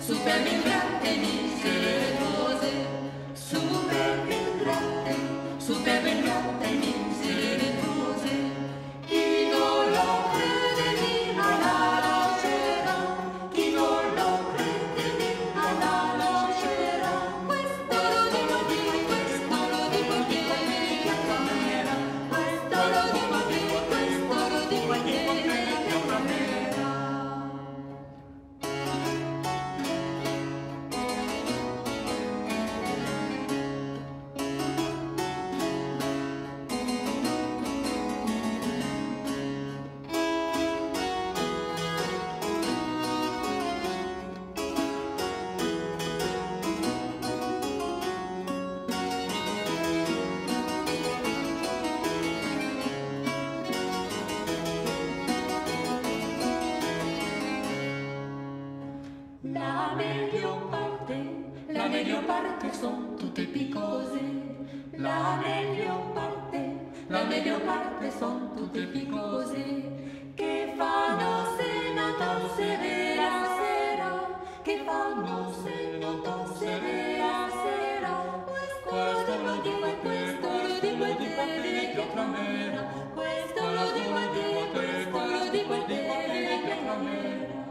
Superman. La meglio parte, la meglio parte sono tutte piccose. La meglio parte, la meglio parte sono tutte piccose. Che fanno senata sera sera, che fanno senata sera sera. Questo lo dico e questo lo dico e dico e dico e dico dico e dico e dico dico e dico e dico